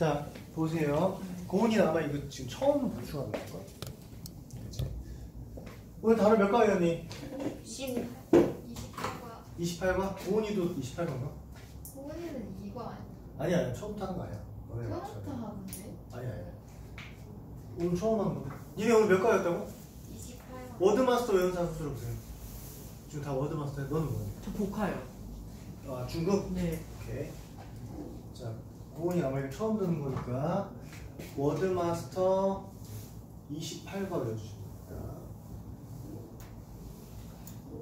자 보세요. 고은이 아마 이거 지금 처음 보충하는? 그치? 오늘 단어 몇 과였니? 10 28과 28과? 고은이도 28과인가? 고은이는 2과 아니야? 아니야 아니야 처음부터 하는 거 아니야. 처음부터 하는데 돼. 아니야 아니야. 오늘 처음 하는 건데. 니네 오늘 몇 과였다고? 28과 워드마스터 외운 사람 수로 보세요. 지금 다 워드마스터야. 너는 뭐니? 저 복화요. 아 중급? 네. 오케이. 자, 고은이 아마 이거 처음 듣는 거니까 워드마스터 28과 외워주시면 됩니다.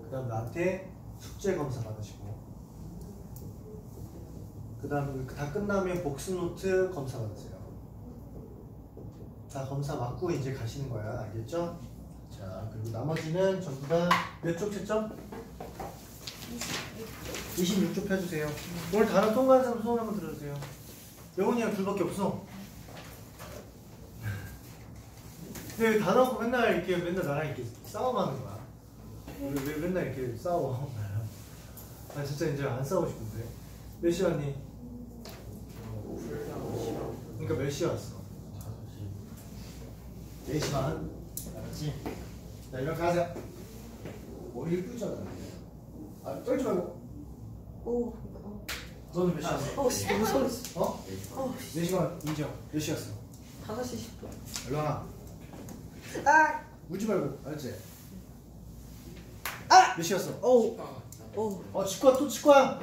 그 다음 나한테 숙제 검사 받으시고 그 다음 다 끝나면 복수노트 검사 받으세요. 다 검사 맞고 이제 가시는 거야. 알겠죠? 자, 그리고 나머지는 전부 다 몇 쪽 채점? 26쪽 펴주세요. 오늘 단어 통과한 사람 소원 한번 들어주세요. 영훈이랑 둘밖에 없어. 근데 왜 단어 갖고 맨날 이렇게 맨날 나랑 이렇게 싸움하는 거야? 왜, 왜 맨날 이렇게 싸워? 나 진짜 이제 안 싸우고 싶은데. 몇 시 왔니? 그러니까 몇 시에 왔어? 4시 반. 알았지? 자, 이렇게 하자. 머리 예쁘잖아. 아, 떨지 말고. 오. 어. 너는 몇시 왔어? 어, 씨, 너무 소리. 어? 어, 4시간 인정. 몇 시였어? 5시 10분. 일로 와. 아! 울지 말고, 알았지? 아! 몇 시였어? 오. 오. 어, 치과 또 치과야.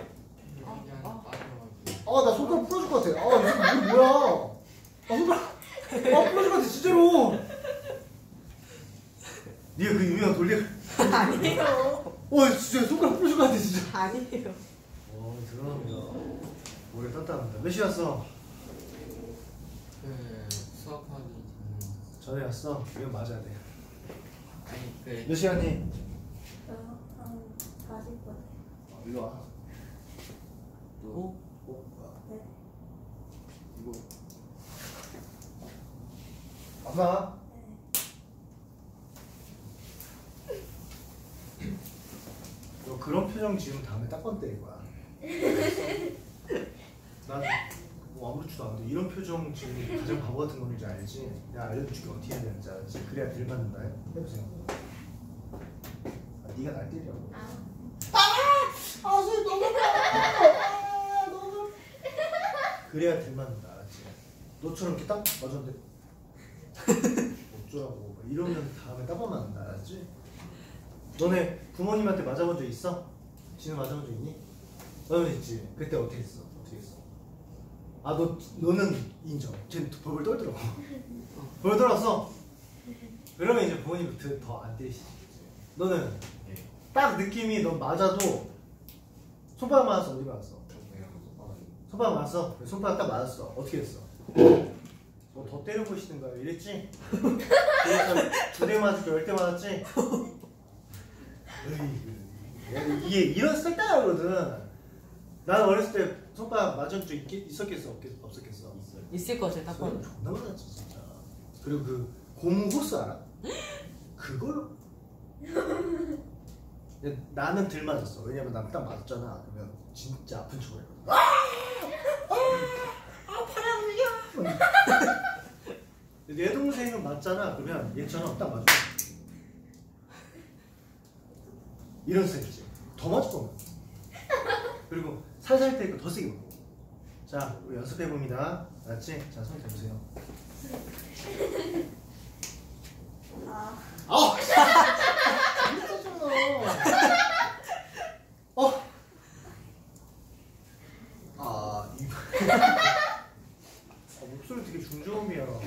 아, 나 손가락 부러질 것 같아. 아, 이거 이거 뭐야? 아, 손가락. 아, 부러질 것 같아, 진짜로. 니가 그 유명한 돌려. 아니에요. 어, 진짜 손가락 부러질 것 같아, 진짜. 아니에요. 어, 들어갑니다. 머리 단단합니다. 몇 시였어? 그 수학하기 전에 왔어. 이거 맞아야 돼. 아니 그 몇 시였니? 저한 40분 어, 일로 와. 오. 어, 뭐야? 네. 이거. 아마 너 그런 표정 지으면 다음에 딱번 때릴 거야. 난뭐 아무렇지도 표정 지금 가장 바보 같은 건지 알지? 내가 알려줄게 어떻게 해야 되는지 알지? 그래야 들 맞는다. 해. 해보세요. 아, 네가 날 때려. 아 아, 손 너무 아, 너무. 그래야 들 맞는다. 알았지? 너처럼 이렇게 딱 맞았는데 어쩌라고 뭐 이러면 다음에 딱번 맞는다. 알았지? 너네 부모님한테 맞아본 적 있어? 지는 맞아본 적 있니? 너는 있지. 그때 어떻게 했어? 아, 너 너는 인정. 쟤는 벌벌 떨더라고. 벌벌 떨었어. 그러면 이제 부모님 더안 때리시지. 너는 딱 느낌이 너 맞아도 손바닥 맞았어 어디 맞았어? 손바닥 맞았어? 손바닥 딱 맞았어 어떻게 했어? 너더 때려보시든가 이랬지? 두대 맞을게 열대 맞았지? 이게 이런 색깔이거든 나는 어렸을 때 손바닥 맞은 적 있, 있었겠어? 없겠, 없었겠어? 있을 거죠, 딱 그건. 봐도. 존나 많았지 진짜. 그리고 그 고무 호스 알아? 그걸? 근데 나는 들 맞았어. 왜냐면 난 딱 맞았잖아. 그러면 진짜 아픈 척을 해. 아! 아! 아 파랑이야 내 동생은 맞잖아. 그러면 얘처럼 딱 맞아. 이런 스타일이지. 더 맞을 거면. 그리고 살살 때니까 더 세게 맞고 자 우리 연습해 봅니다 알았지? 자 손 대보세요 아 아! 재밌었잖아. 어? 아, 이. 아, 목소리 되게 중저음이야. 아,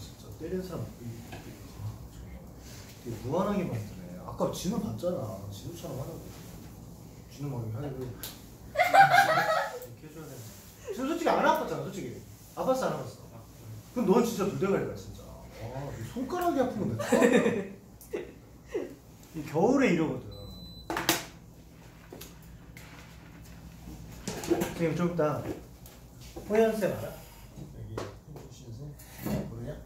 진짜 때리는 사람. 되게 무한하게 만드네. 아까 진우 봤잖아. 진우처럼 하라고. 진우 막 이렇게 하고. 이렇게 해줘야 돼. 진우 솔직히 안 아팠잖아, 솔직히. 아팠어, 안 아팠어? 그럼 넌 진짜 돌대가리야, 진짜. 아, 이 손가락이 아픈 건데. 겨울에 이러거든. 선생님 좀 이따 호연쌤 알아? 여기 해주시는 선생님 모르냐?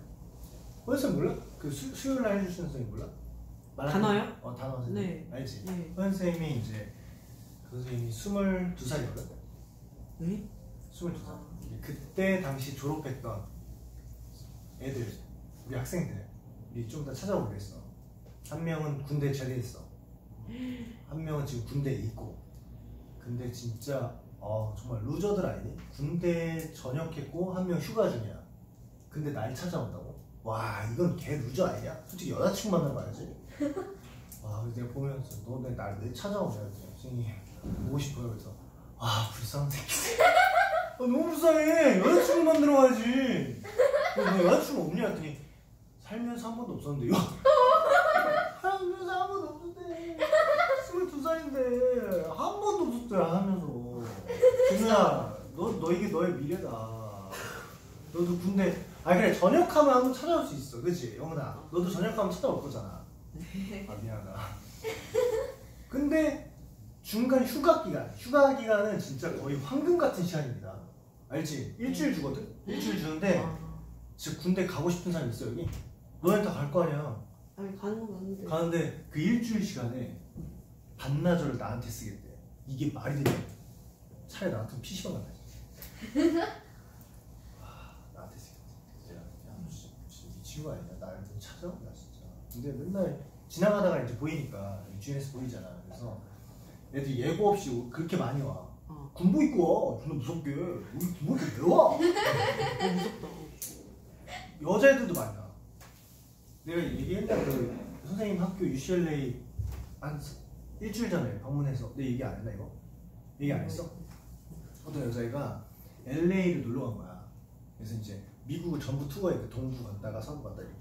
호연쌤 몰라? 그 수, 수요일 날 해주시는 선생님 몰라? 단어요? 거? 어 단어 선생님 네. 알지? 네. 호연쌤이 이제 그 선생님이 22살이거든? 네? 22살. 그때 당시 졸업했던 애들, 우리 학생들, 우리 좀더 찾아보겠어. 한 명은 군대 제대했어. 한 명은 지금 군대에 있고. 근데 진짜 어, 정말 루저들 아니니? 군대 전역했고 한 명 휴가 중이야. 근데 날 찾아온다고? 와 이건 개 루저 아니야? 솔직히 여자친구 만나봐야지. 와 내가 보면서 너네 날 왜 찾아오냐 선생님 보고 싶어요 그래서 아 불쌍한 새끼 아, 너무 불쌍해. 여자친구 만들어 가야지. 너 여자친구 없냐? 했더니 살면서 한 번도 없었는데요. 살면서 한 번도 없었대. 22살인데 한 번도 없었대 하면서. 준우야 너, 너 이게 너의 미래다. 너도 군대 아 그래 전역하면 한번 찾아올 수 있어. 그치 영훈아 너도 전역하면 찾아올 거잖아. 아 미안하다. 근데 중간 휴가 기간 휴가 기간은 진짜 거의 황금 같은 시간입니다 알지? 일주일 주거든? 일주일 주는데 아, 진짜 군대 가고 싶은 사람 있어 여기? 너네 다 갈 거 아니야. 아니 가는 건 아닌데. 가는데 그 일주일 시간에 반나절을 나한테 쓰겠대. 이게 말이 되냐? 차라리 나한테 PC방 아, 나한테 쓰겠대. 야, 너 진짜, 진짜 미친 거 아니냐? 나를 좀 찾아온다 진짜. 근데 맨날 지나가다가 이제 보이니까 주변에서 보이잖아. 그래서 애들 예고 없이 오- 그렇게 많이 와 어. 군복 입고 와 존나 무섭게 우리 군복 입고 왜 와? 어, 무섭다. 여자애들도 많아. 내가 얘기했나 그 선생님 학교 UCLA 한 스- 일주일 전에 방문해서 내 얘기 안 했나 이거? 얘기 안 했어? 어떤 여자애가 LA를 놀러 간 거야. 그래서 이제 미국을 전부 투어해 그 동부 갔다가 서부 갔다 이렇게.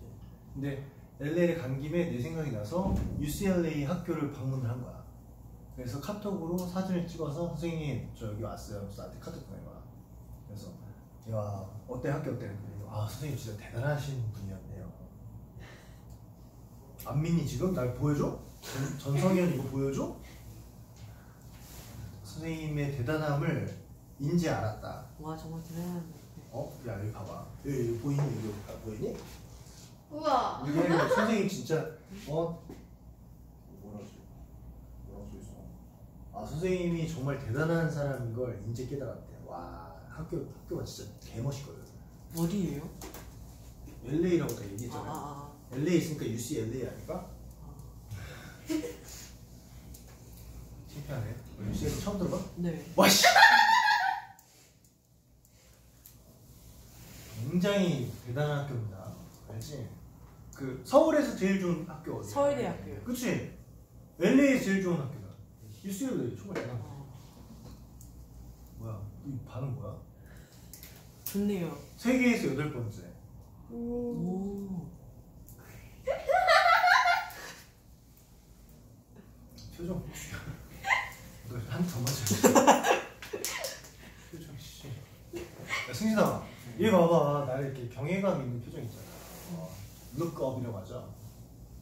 근데 LA를 간 김에 내 생각이 나서 UCLA 학교를 방문을 한 거야. 그래서 카톡으로 사진을 찍어서 선생님 저 여기 왔어요. 그래서 나한테 카톡 거야. 그래서 야 어때 학교 어때? 아 선생님 진짜 대단하신 분이었네요. 안 믿니 지금 날 보여줘? 전, 전성현 이거 보여줘? 선생님의 대단함을 인지 알았다. 와 정말 대단한. 어? 야 여기 봐봐. 여기, 여기 보이니? 여기 봐, 보이니? 우와. 이게 선생님 진짜 어? 뭐라 써? 뭐라 써 있어? 아 선생님이 정말 대단한 사람인 걸 인제 깨달았대. 와 학교 학교가 진짜 개멋있거든. 어디예요? LA라고 다 아, 얘기했잖아. 아, LA 있으니까 UCLA 아닐까? 창피하네. UCLA 처음 들어봐? 아. 네. 와씨. 굉장히 대단한 학교입니다. 알지? 그 서울에서 제일 좋은 학교 어디야? 서울대학교요. 그치? LA에서 제일 좋은 학교 정말 대단. 어, 뭐야? 이 반응 뭐야? 좋네요. 세계에서 여덟 번째. 오. 표정. 너한더 맞아. 표정 씨. 야 승진아, 얘 봐봐. 나 이렇게 경외감 있는 표정 있잖아. 어, lookup이라고 하죠.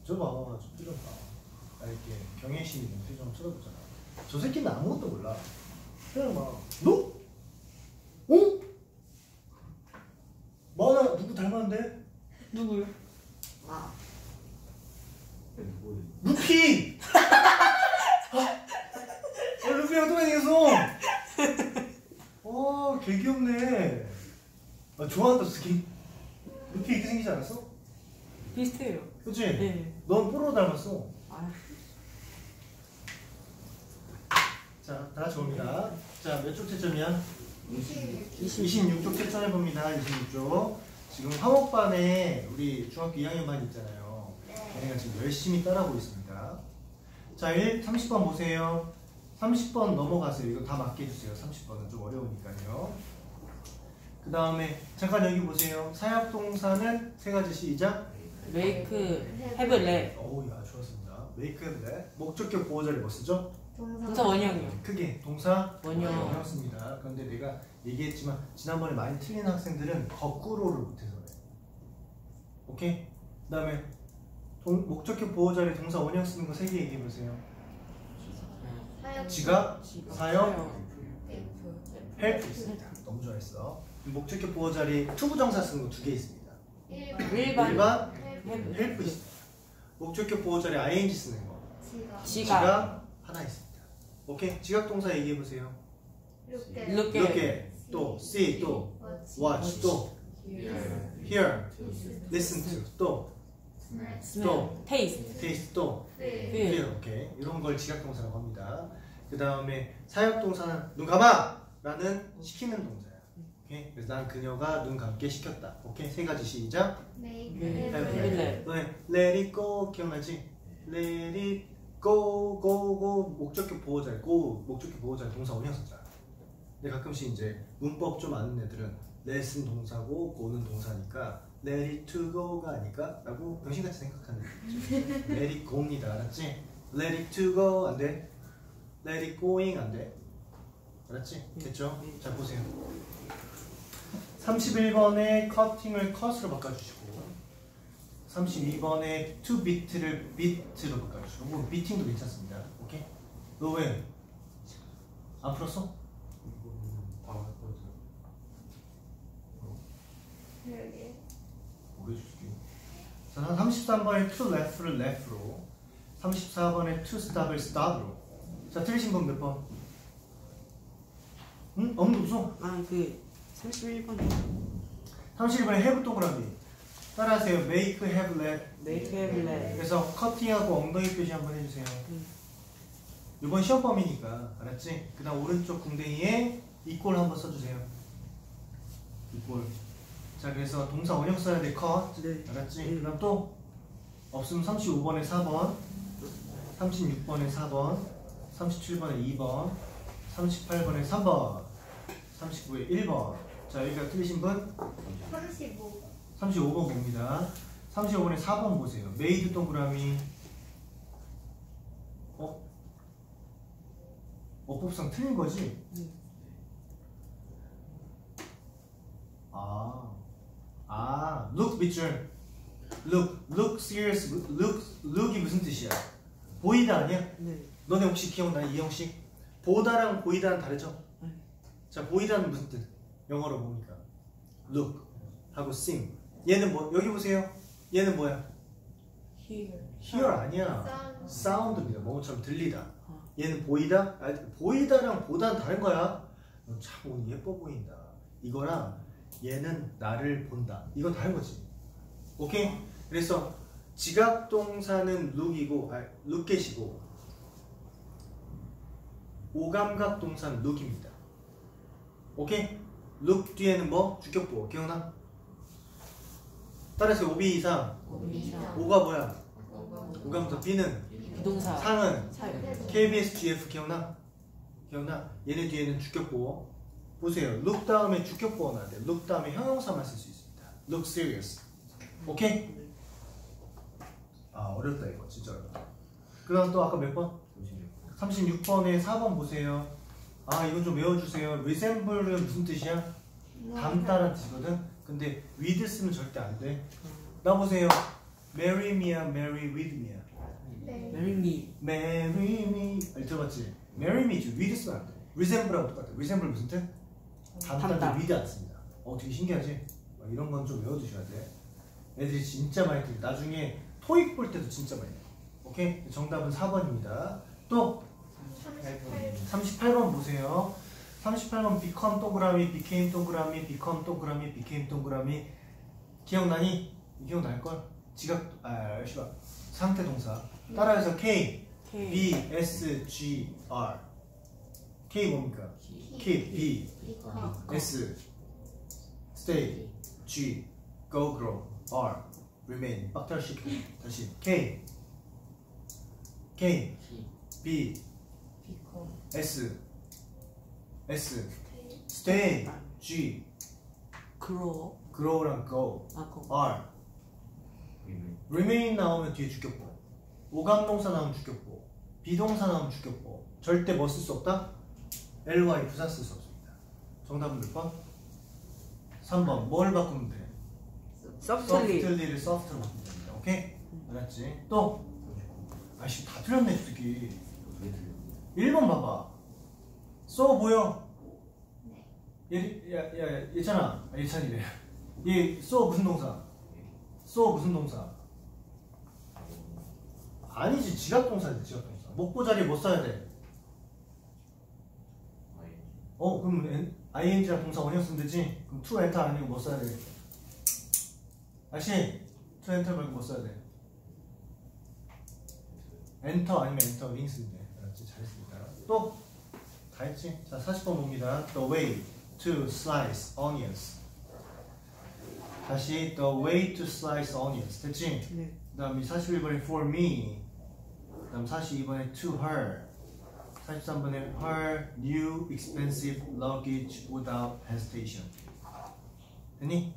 저 봐봐, 저 표정 봐. 나 이렇게 경외심 있는 표정 쳐다보잖아. 저 새끼는 아무것도 몰라. 그냥 막, 너? 어? 마나 누구 닮았는데? 누구요? 아. 루피! 아, 루피가 또 생겼어! 어, 개 귀엽네. 아, 좋아한다, 스키. 루피 이렇게 생기지 않았어? 비슷해요. 그치? 네. 넌 뽀로 닮았어. 아, 자, 다 좋습니다. 자, 몇 쪽 채점이야? 26. 26쪽 채점해 봅니다. 26쪽. 지금 화목반에 우리 중학교 2학년 반 있잖아요. 걔네가 지금 열심히 따라하고 있습니다. 자, 1, 30번 보세요. 30번 넘어가세요. 이거 다 맞게 해주세요. 30번은 좀 어려우니까요. 그 다음에 잠깐 여기 보세요. 사역동사는 세 가지 시작. 메이크, 해블레. 어우, 야, 좋았습니다. 메이크 네 목적격 보호자리 뭐 쓰죠? 동사 원형이요. 크게 동사 원형. 원형 씁니다. 그런데 내가 얘기했지만 지난번에 많이 틀린 학생들은 거꾸로를 못해서 그래. 오케이? 그 다음에 목적격 보어 자리 동사 원형 쓰는 거 세 개 얘기해 보세요. 지각, 사역, F. help 있습니다. 너무 좋아했어. 목적격 보어 자리 투부정사 쓰는 거 두 개 있습니다. 1번. 일반. 일반, help. help 있습니다. 목적격 보호 자리 ing 쓰는 거. 지각. 지각 하나 있습니다. 오케이? 지각 동사 얘기해 보세요. 이렇게. 이렇게. 이렇게 또 see 또 watch 또 hear listen to 또 smell, taste, taste 또 네. feel 오케이 이런 걸 지각동사라고 합니다. 그 다음에 사역동사는 눈 감아 라는 시키는 동사야. 오케이 그래서 난 그녀가 눈 감게 시켰다. 오케이 세 가지 시작. Make 네. it. 네. 너네 let it go 기억나지? let it go 목적격 보호자 go 목적격 보호자 동사 원형사잖아. 근데 가끔씩 이제 문법 좀 아는 애들은 let은 동사고 go는 동사니까 it to go가 아닐까? 라고 병신같이 생각하는 let it go입니다 알았지? let it go 안 돼 let it going 안 돼 알았지? 됐죠? 자 보세요 31번에 커팅을 컷으로 바꿔주시고 32번에 to bit를 bit로 바꿔주시고 뭐 비팅도 괜찮습니다 오케이? 너 왜? 안 풀었어? 그러게. 모르겠을게. 자, 33번에 to left를 left로, 34번에 to stop을 stop으로. 자, 틀리신 분 몇 번? 응? 아무도 없어. 아, 그 31번 31번에 have 동그라미. 따라하세요. make, have, let. make have let. 그래서 커팅하고 엉덩이 표시 한번 해주세요. 음. 이번 시험 범위니까 알았지? 그 다음 오른쪽 궁뎅이에 이꼴 한번 써주세요. 이꼴. 자, 그래서 동사 원형 써야 돼. 컷. 네. 알았지? 음. 그 다음 또 없으면 35번에 4번 36번에 4번 37번에 2번 38번에 3번 39에 1번 자 여기가 틀리신 분 35. 35번 봅니다 35번에 4번 보세요 made 동그라미 어? 어법상 틀린 거지? 네. 아, 아, look 밑줄, look, look serious, look, look이 무슨 뜻이야? 보이다 아니야? 네. 너네 혹시 기억나 이 형식? 보다랑 보이다는 다르죠? 네. 자, 보이다는 무슨 뜻? 영어로 뭡니까? look 하고 sing. 얘는 뭐? 여기 보세요. 얘는 뭐야? Here. hear 아니야. Sound. 사운드입니다. 뭐처럼 들리다. 어. 얘는 보이다? 아, 보이다랑 보다는 다른 거야. 너참 오늘 예뻐 보인다. 이거랑 얘는 나를 본다. 이건 다른 거지. 오케이? 그래서 지각 동사는 look이고, 아, lookget이고 오감각 동사는 look입니다. 오케이? look 뒤에는 뭐? 주격보. 기억나? 따라서 오비 이상. 오비상. 오가 뭐야? 오감부터 B는 부동사. 상은 사유. KBS GF 기억나? 기억나? 얘네 뒤에는 주격보 보세요 look 다음에 주격보가 나야 돼 look 다음에 형용사만 쓸 수 있습니다 look serious 오케이? 아 어렵다 이거 진짜 어렵다 그 다음 또 아까 몇 번? 36번에 4번 보세요 아 이건 좀 외워주세요 resemble은 무슨 뜻이야? 닮다란 뜻이거든 근데 with 쓰면 절대 안 돼 나 보세요 marry me야 marry with me야 네. Marry me. marry me 아, 들어봤지? marry me 지 with 쓰면 안 돼 resemble하고 똑같아 resemble 무슨 뜻? 닮다. with 안 씁니다 어 되게 신기하지? 어, 이런 건 좀 외워두셔야 돼 애들이 진짜 많이 틀려 나중에 토익 볼 때도 진짜 많이 돼 오케이? 정답은 4번입니다 또 38. 38번 보세요 38번 become 동그라미 became 동그라미 become 동그라미 became 동그라미 기억나니? 기억날걸? 지각 아 씨발 상태 동사 따라해서 K K. B S G R K 뭡니까? K B S Stay G Go Grow R Remain 빡탈시키고 다시 K K B S S Stay G grow. Grow랑 Go 아, 거. R Remain 나오면 뒤에 주격보 오감동사 나오면 주격보 비동사 나오면 주격보 절대 뭐 쓸 수 없다? ly 부사 쓸 수 없습니다 정답은 몇 번? 3번 뭘 바꾸면 돼? softly. softly를 soft로 바꾸면 됩니다 오케이? 알았지? 또 아씨 다 틀렸네 솔직히 1번 봐봐 써 보여? 얘, 야, 야, 얘잖아. 아, 얘찬이래. 얘, 써 무슨 동사? 써 무슨 동사? 아니지, 지각동사지, 지각동사. 목보 자리에 뭐 써야 돼? 어, 그럼 N, ing랑 동사 원형 쓰면 되지? 그럼 to enter 아니고 뭐 써야 돼? 다시 to enter 말고 뭐 써야 돼? enter 아니면 enter 윙 쓰면 돼 알았지? 잘했습니다 또? 다 했지? 자 40번 봅니다 The way to slice onions 다시 The way to slice onions 됐지? 네. 그 다음에 41번에 for me 그 다음 42번에 to her 43번에 her new expensive luggage without hesitation 됐니?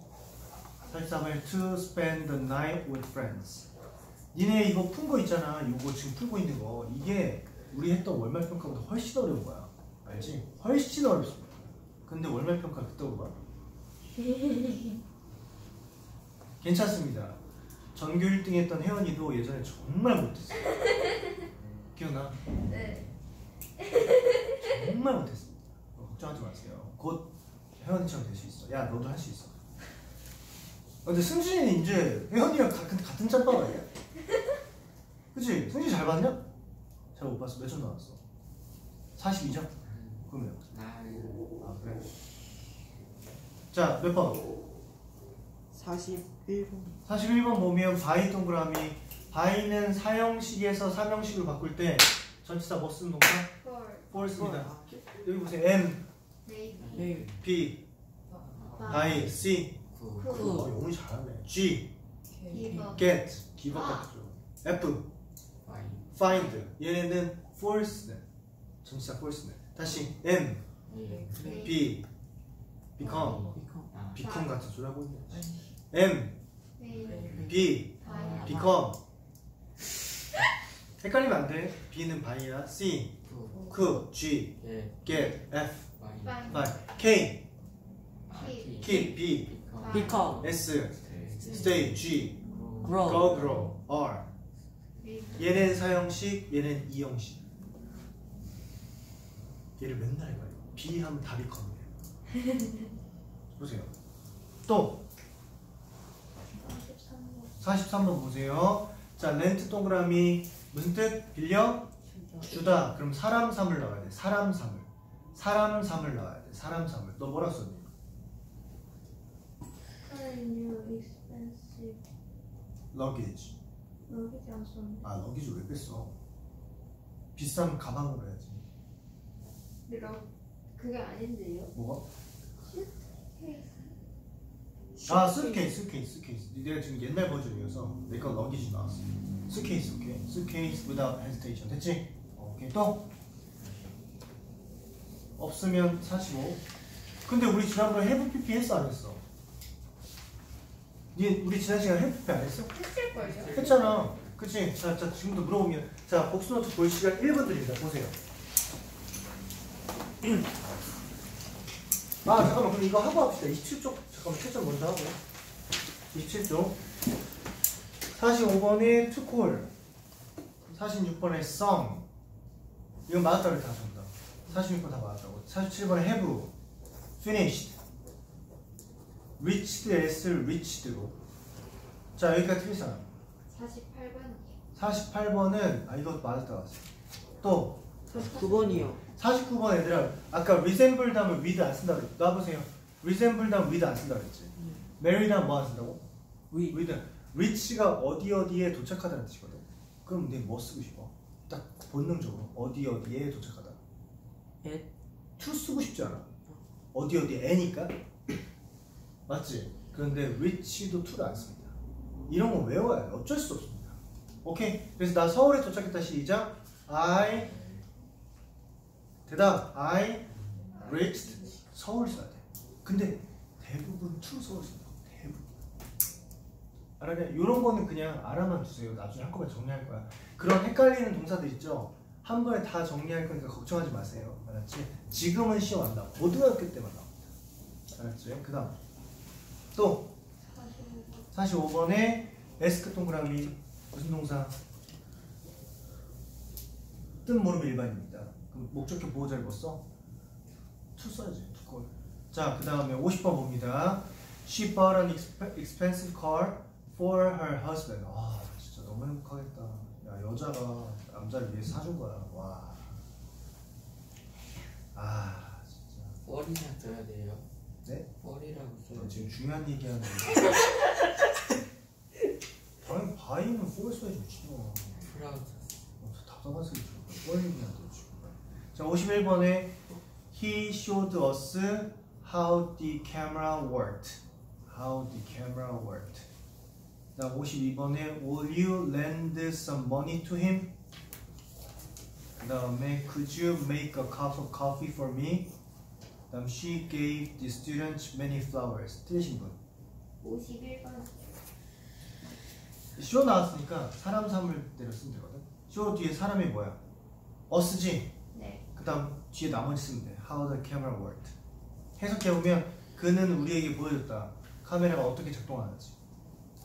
44번에 to spend the night with friends 니네 이거 푼 거 있잖아 이거 지금 풀고 있는 거 이게 우리 했던 월말 평가보다 훨씬 어려운 거야 알지? 훨씬 어렵습니다 근데 월말평가 그때 오봐 괜찮습니다 전교 1등 했던 혜원이도 예전에 정말 못했어 기억나? 네. 정말 못했습니다. 어, 걱정하지 마세요. 곧 혜원이처럼 될 수 있어. 야 너도 할 수 있어. 어, 근데 승진이는 이제 혜원이랑 같은 같은 짬밥 아니야? 그치? 승진 잘 봤냐? 잘 못 봤어. 몇 점 나왔어? 42점? 그러면 나아 그래. 자몇 번? 41번. 41번 보면 buy 동그라미 buy는 사형식에서 삼형식으로 바꿀 때 전치사 뭐 쓰는 동사? 헐. for 씁니다. 여기 보세요. M. 네. B, 바. I, C. 구 어, 구. 영훈이 잘하네. G, get, give up 아. 같죠. F, find. 얘네는 false. 전치사 false네. 다시 M, 예 네. B, become. 아 become 같은 소리 하고 있네. M. B, become. 헷갈리면 안 돼. B는 by야. C, 구 could, G, 예 get, F. K, 아, 키. keep, B, become. S, stay, G, grow. go, grow, R. 얘는 사형식, 얘는 이형식. 얘를 맨날 해봐요. B 하면 다 become. 보세요. 또 43번. 43번 보세요. 자, 렌트 동그라미 무슨 뜻? 빌려? 주다. 그럼 사람 삼을 나와야 돼. 사람 삼을. 사람 삼을 나와야 돼. 사람 삼을. 너 뭐라 썼니? luggage. luggage 안 썼네. 아, luggage 왜 뺐어? 비싼 가방으로 해야지. 이런 그게 아닌데요. 뭐가? 아, suitcase, suitcase, suitcase. 내가 지금 옛날 버전이어서 내거 luggage 나왔어. 스케이스, 오케이. suitcase without hesitation. 됐지? 어, 오케이. 또? 없으면 45. 근데 우리 지난번에 해부 PP 했어, 안 했어? 얘, 우리 지난 시간에 해부 PP 안 했어? 했을걸요? 했잖아. 그치? 자, 자, 지금도 물어보면. 자, 복수노트 볼 시간 1분 드립니다. 보세요. 아, 잠깐만. 그럼 이거 하고 합시다. 27쪽. 잠깐만, 채점 먼저 하고. 27쪽. 45번에 to call. 46번에 song. 이건 맞았다 그랬다, 전부 다. 46번 다 맞았다고. 47번에 have. finished. reached s를 reached로. 자, 여기까지 사람. 48번이요. 48번은 아 이거 맞았다 맞았어. 또 49번이요. 49번 애들아 아까 resemble 다음에 with 안 쓴다 그랬지. 놔보세요. resemble 다음 with 안 쓴다 그랬지. marry 다음 뭐 안 쓴다고? 위. with. reach가 어디 어디에 도착하다는 뜻이거든. 그럼 내뭐 쓰고 싶어? 딱 본능적으로 어디 어디에 도착하다. at. to 쓰고 싶지 않아. 어디 어디에 애니까. 맞지? 그런데 reach도 to를 안 씁니다. 이런 거 외워야 돼. 어쩔 수 없습니다. 오케이. 그래서 나 서울에 도착했다 시작. I 대답. I reached 서울 써야 돼. 근데 대부분 to 서울 쓴다. 대부분. 알았냐? 이런 거는 그냥 알아만 두세요. 나중에 한꺼번에 정리할 거야. 그런 헷갈리는 동사들 있죠. 한 번에 다 정리할 거니까 걱정하지 마세요. 알았지? 지금은 시험 안 나와. 고등학교 때만 나옵니다. 알았지? 그 다음. 또 45번. 45번에 에스크 동그라미 무슨 동사? 뜻 모르면 일반입니다. 그럼 목적격 뭐 써? to 써야지. to call. 자, 그 다음에 50번 봅니다. She bought an exp- expensive car for her husband. 아, 진짜 너무 행복하겠다. 야, 여자가 남자를 위해서 사준 거야. 와. 아, 진짜. 머리 뻘이라 써야 돼요. 네? 뻘이라고 너 돼요. 지금 중요한 얘기하는 당연히 바이는 폴 써야지 미친놈아 프라우드. 어, 답답해서 지금 뻘 얘기한다 지금 자 51번에 He showed us how the camera worked how the camera worked 자 52번에 Will you lend some money to him? 그 다음에 Could you make a cup of coffee for me? 그 다음 She gave the students many flowers 틀리신 분 51번 쇼 나왔으니까 사람 사물 대로 쓰면 되거든 쇼 뒤에 사람이 뭐야? 어스지 네 그 다음 뒤에 나머지 쓰면 돼. How the camera worked. 해석해보면 그는 우리에게 보여줬다. 카메라가 어떻게 작동하는지.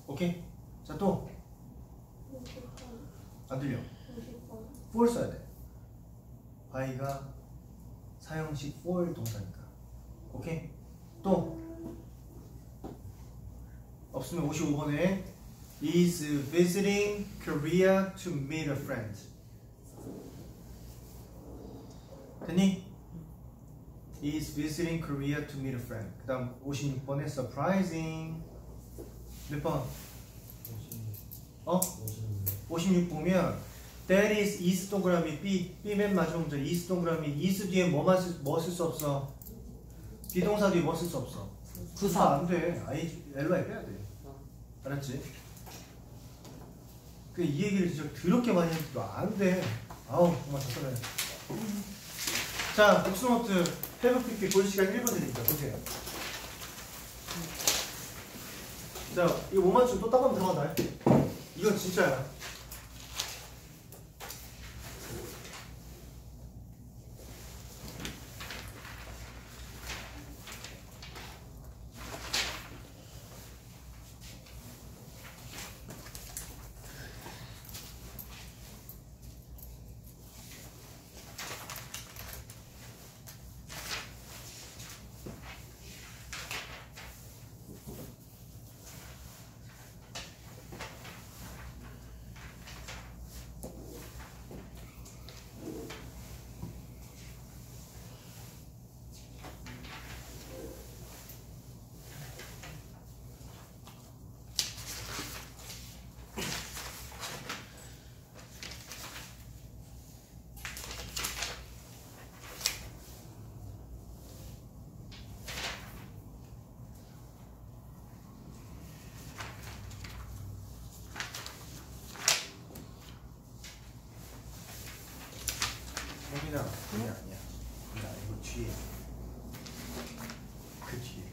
오케이? 자 또. 안 50번 들려. 50번 for 써야 돼. by가 사형식 for 동사니까. 오케이? 또. 없으면 55번에 is visiting Korea to meet a friend 됐니? is visiting Korea to meet a friend 그 다음 56번에 surprising 몇 번? 어? 56 보면 that is is 동그라미 B B 맨 마지막 문제 is 동그라미 is 뒤에 뭐만 쓸, 뭐쓸 수 없어 비동사 뒤에 뭐 쓸 수 없어 부사. 안돼 I L로 빼야 돼 알았지? 그 이 얘기를 진짜 더럽게 많이 했는데도 안돼 아우 정말 답답해 자 복수노트 회복피피 볼 시간 1분 드립니다. 보세요. 자 이거 못 맞추면 또 따가면 들어간다 이건 진짜야 형이나 그게 아니야. 그게 아니고 뒤에. 그 뒤에.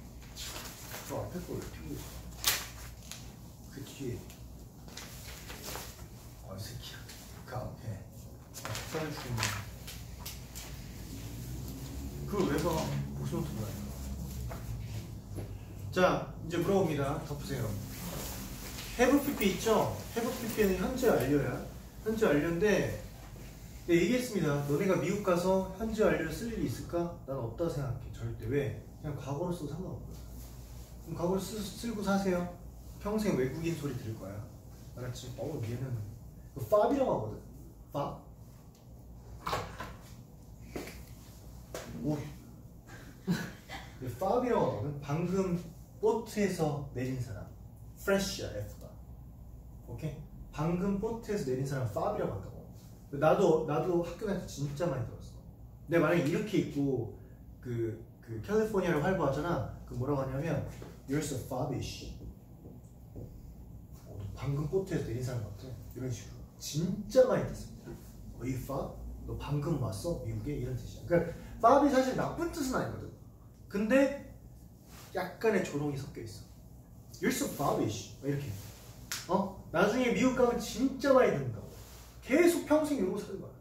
저 앞에 거왜 튀고 있어? 그 뒤에. 어, 이 새끼야. 그 앞에. 앞에 주는 그걸 왜 봐? 복수노트 뭐야? 자, 이제 물어봅니다. 덮으세요. have pp 있죠? have pp는 현재 완료야. 현재 완료인데 네, 얘기했습니다. 너네가 미국 가서 현재 완료를 쓸 일이 있을까? 난 없다고 생각해. 절대. 왜? 그냥 과거를 써도 상관없거든. 그럼 과거를 쓰, 쓸고 사세요. 평생 외국인 소리 들을 거야. 알았지? 어, 얘는 그 FOB이라고 하거든. FOB. 오. FOB이라고 하거든. 방금 보트에서 내린 사람. 프레쉬야, F가. 오케이? 방금 보트에서 내린 사람 팝이라고 한다고. 나도 나도 학교 다닐 때 진짜 많이 들었어. 내가 만약에 이렇게 입고 그, 그 캘리포니아를 활보하잖아. 그 뭐라고 하냐면 You're so fabbish. 어, 너 방금 보트에서 내린 사람 같아. 이런 식으로. 진짜 많이 듣습니다. 어, you fab? 너 방금 왔어? 미국에? 이런 뜻이야. 그러니까 fab이 사실 나쁜 뜻은 아니거든. 근데 약간의 조롱이 섞여 있어. You're so fabbish. 막 이렇게. 어? 나중에 미국 가면 진짜 많이 듣는다고. 계속 평생 이러고 사는 거야.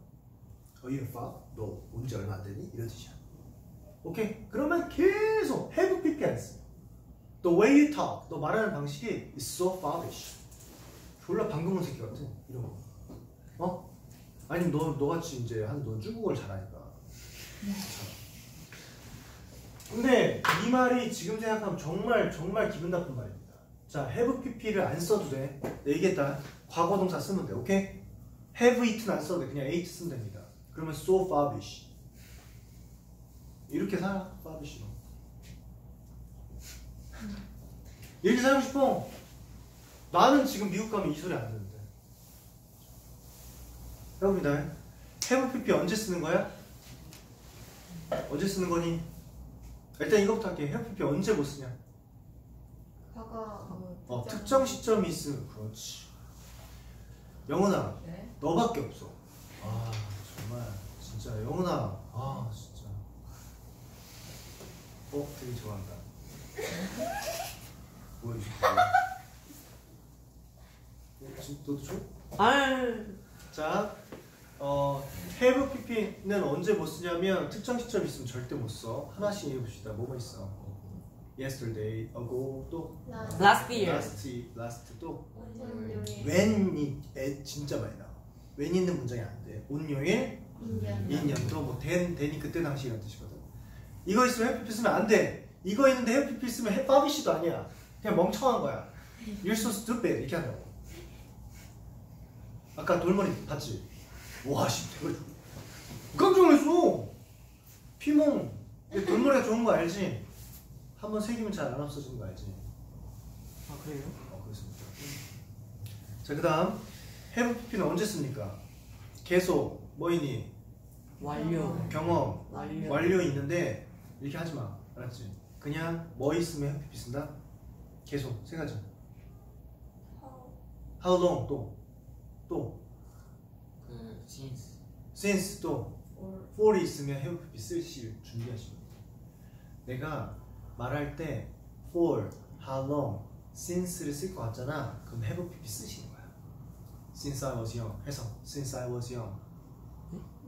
어, you fab? 너온지 얼마 안 되니? 이런 뜻이야. 오케이? 그러면 계속 have 써. The way you talk, 너 말하는 방식이 is so fabbish. 졸라 방금 온 새끼 같아. 이런 거. 어? 아니면 너, 너같이 이제 한, 너 중국어를 잘하니까. 근데 이 말이 지금 생각하면 정말 정말 기분 나쁜 말입니다. 자, have pp를 안 써도 돼. 내 얘기했다. 과거 동사 쓰면 돼. 오케이? Have it는 안 써도 돼. 그냥 it 쓰면 됩니다. 그러면 so fabbish. 이렇게 살아 파비시로 이렇게 살고 싶어 나는 지금 미국 가면 이 소리 안 듣는데 해봅니다 have pp 언제 쓰는 거야? 언제 쓰는 거니? 일단 이거부터 할게 have pp 언제 못 쓰냐 과거 어, 특정 시점이 있으면 그렇지 영훈아 네. 너밖에 없어 아 정말 진짜 영훈아 아 진짜 어 되게 좋아한다 보여줄게 어, 너도 줘? 알. 자, 어, have pp는 언제 못 쓰냐면 특정 시점 있으면 절대 못 써. 하나씩 얘기해봅시다. 뭐가 있어? Yesterday, ago, 또 Last year. last, last 또 when이 애 진짜 많이 나와. when 있는 문장이 안 돼. 온요일, 인연 인년도 뭐 된, 되니 그때 당시 이런 뜻이거든. 이거 있으면 pp 쓰면 안 돼. 이거 있는데 pp 쓰면 publish도 아니야. 그냥 멍청한 거야. You're so stupid 이렇게 한다고. 아까 돌머리 봤지? 와, 씨, 대박. 깜짝 놀랐어. 근데 돌머리가 좋은 거 알지? 한 번 새기면 잘 안 없어지는 거 알지? 아 그래요? 어, 그렇습니다. 자, 그 다음. have pp는 언제 씁니까? 계속, 뭐이니? 완료. 경험, 완료. 완료 있는데 이렇게 하지 마. 알았지? 그냥 뭐 있으면 have 쓴다? 계속, 세 가지. how long 또, 또, 그 since since 또, for 있으면 have 쓰실 준비하시면 돼요. 내가 말할 때 for, how long, since를 쓸 것 같잖아. 그럼 have pp 쓰시는 거야. Since I was young 해서 since I was young,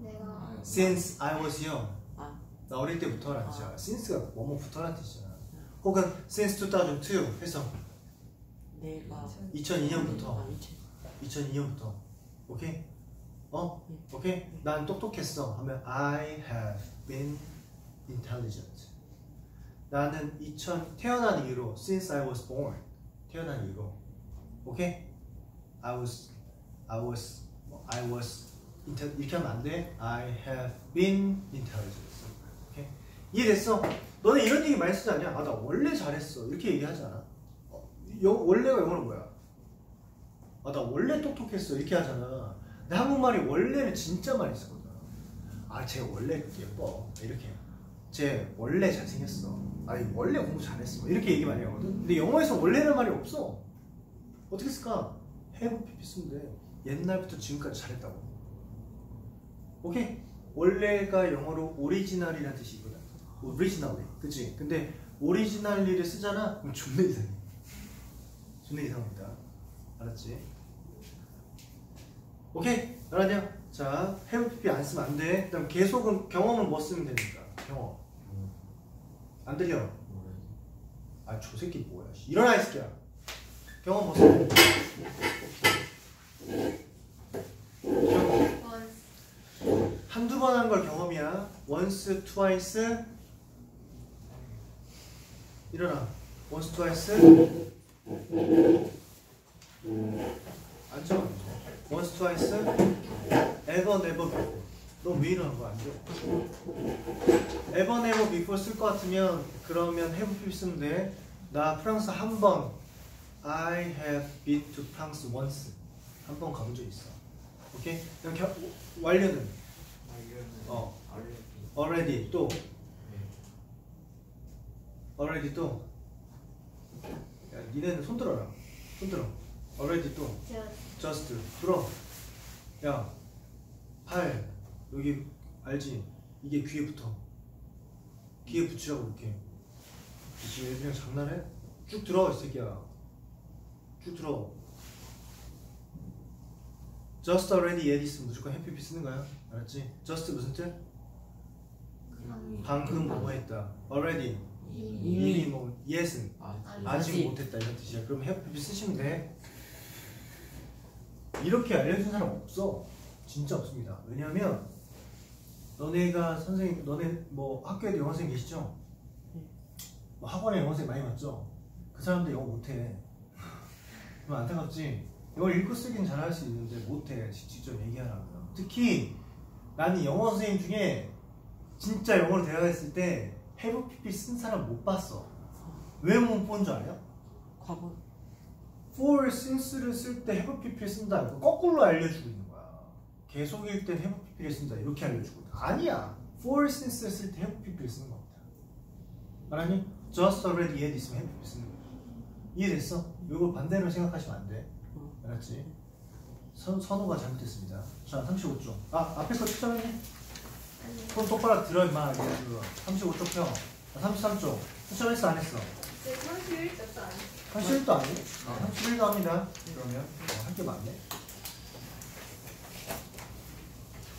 내가 아, since I was young 아. 나 어릴 때부터라는 뜻이야. since가 뭐뭐부터라는 뜻이잖아. 혹은 since 2002 해서 내가 2002년부터 아, 2000. 2002년부터 오케이? 어? 오케이? 난 똑똑했어 하면 I have been intelligent 나는 2000 태어난 이후로 since I was born 태어난 이후로 오케이? I was I was 뭐, I was 이렇게 하면 안 돼. I have been intelligent 오케이? 이해됐어? 너네 이런 얘기 많이 쓰지 않냐? 아 나 원래 잘했어 이렇게 얘기하잖아 어, 영- 원래가 영어로 뭐야? 아 나 원래 똑똑했어 이렇게 하잖아 근데 한국말이 원래를 진짜 많이 쓰거든 아쟤 원래 예뻐 이렇게 쟤 원래 잘생겼어 아니 원래 공부 잘했어 이렇게 얘기 많이 하거든 근데 영어에서 원래라는 말이 없어 어떻게 쓸까? 쓰면 돼 옛날부터 지금까지 잘했다고 오케이? 원래가 영어로 오리지널이라는 뜻이 있거든 originally 그치? 근데 originally를 쓰잖아? 그럼 존나 이상해 존나 이상합니다 알았지? 오케이 알았냐? 자 have pp 안 쓰면 안 돼 그다음 계속은 경험은 뭐 쓰면 됩니까? 경험 안 들려? 아 저 새끼 뭐야 씨. 일어나 이 새끼야 경험 뭐 돼? 경험 한두 번 한 걸 경험이야 once, twice 일어나 once, twice 앉아 once, twice ever, never 너왜 일어난 거야 앉아 ever, never before 쓸것 같으면 그러면 have 쓰면 돼 나 프랑스 한 번 I have been to France once 한 번 가본 적 있어 오케이? 그럼 겨, 완료는 완료는 어. already already 또 네. already 또 야, 니네는 손 들어라 손 들어 already 또 just just 들어 야팔 여기 알지 이게 귀에 붙어 귀에 붙이라고 이렇게 지금 얘 그냥 장난해? 쭉 들어 이 새끼야 쭉 들어 just already yet 있으면 무조건 해피피 쓰는 거야 알았지? just 무슨 뜻? 그 방금 뭐뭐 했다 already 이미. 이미 뭐 yes은 아, 아직. 못했다 이런 뜻이야. 그럼 해피 쓰시면 돼. 이렇게 알려준 사람 없어. 진짜 없습니다. 왜냐면 너네가 선생님, 너네 뭐 학교에도 영어 선생님 계시죠? 뭐 학원에 영어 선생님 많이 봤죠? 그 사람들 영어 못해. 그럼 안타깝지? 영어 읽고 쓰기는 잘할 수 있는데 못해. 직접 얘기하라고요. 특히 나는 영어 선생님 중에 진짜 영어로 대화했을 때 have pp 쓴 사람 못 봤어. 왜 못 본 줄 알아요? 과거 for since를 쓸때 have pp를 쓴다. 거꾸로 알려주고 있는. 계속일 때 have pp를 쓴다. 이렇게 알려주고 있다. 아니야. for since를 쓸때 have pp를 쓰는 겁니다. 알았니? just already yet 있으면 have pp 쓰는 거야. 이해됐어? 이걸 반대로 생각하시면 안 돼. 알았지? 선, 선호가 잘못됐습니다. 자, 35쪽. 아, 앞에 거 추천했네? 손 똑바로 들어, 임마. 이게 그거. 35쪽 펴. 아, 33쪽. 추천했어, 안 했어? 제 31쪽도 아니 31도 아니? 아, 31도 합니다. 그러면. 어, 할게 많네.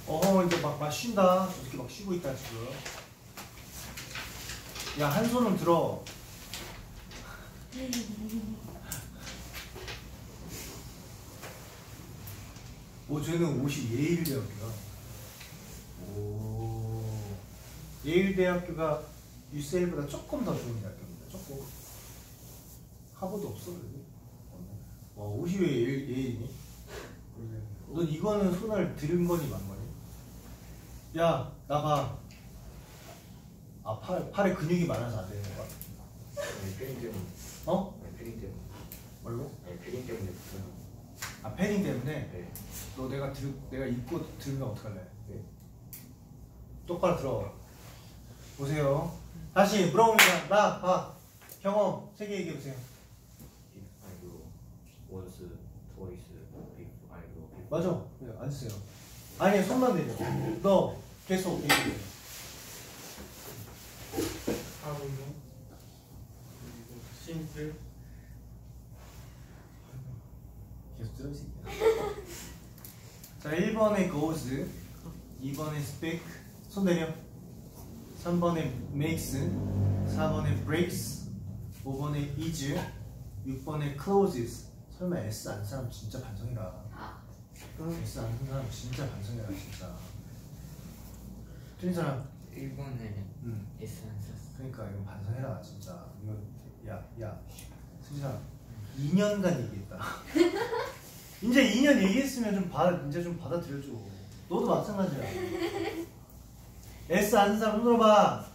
어허, 이제 막, 막 쉰다. 저 새끼 막 쉬고 있다, 지금. 야, 한 손은 들어. 오, 쟤는 옷이 예일대학교야. 오. 예일대학교가 UCL보다 조금 더 좋은 대학교입니다. 조금. 하버드 없어, 그래도. 와, 옷이 왜 예일, 예일이니? 넌 이거는 손을 들은 거니, 만 거니? 야, 나봐. 아, 팔, 팔에 근육이 많아서 안 되는 거야? 패딩 때문에 어? 패딩 때문에 뭘로? 패딩 때문에 아, 패딩 때문에? 네 너 내가 들, 내가 입고 들으면 어떡할래? 네. 똑바로 들어. 보세요. 다시 물어봅니다. 나, 봐. 경험, 세 개 얘기해보세요. once twice 그 before 맞아. 네, 앉으세요. 아니, 손만 내려. 너, 계속 얘기해. 하고요. 그리고 심플. 계속 새끼야. 자, 1번에 goes, 2번에 speak, 손 내려. 3번에 makes, 4번에 breaks, 5번에 is, 6번에 closes. 설마 S 안 사람 진짜 반성이라. S 안 쓰는 사람 진짜 반성이라, 진짜. 틀린 사람, 1번에 응. S 안 썼어 그러니까 이거 반성해라, 진짜. 이거, 야, 야. 틀린 사람, 2년간 얘기했다. 이제 2년 얘기했으면 좀 받아, 이제 좀 받아들여줘. 너도 마찬가지야. S 아는 사람 손 들어봐.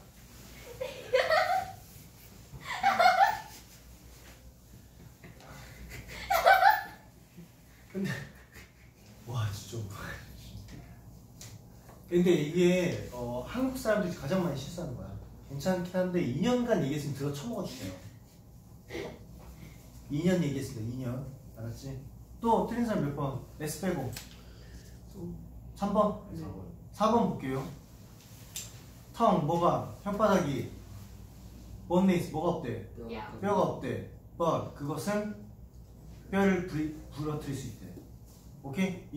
근데 와 진짜. 근데 이게 어, 한국 사람들이 가장 많이 실수하는 거야. 괜찮긴 한데 2년간 얘기했으면 들어 쳐먹어 주세요. 2년 얘기했습니다. 2년 알았지? 또 틀린 사람 몇 번? S 빼고 3번 4번 4번 볼게요. 텅 뭐가 혓바닥이 원네이스 뭐가 없대? 야. 뼈가 없대. but 그것은 뼈를 부러뜨릴 수 있대. 오케이?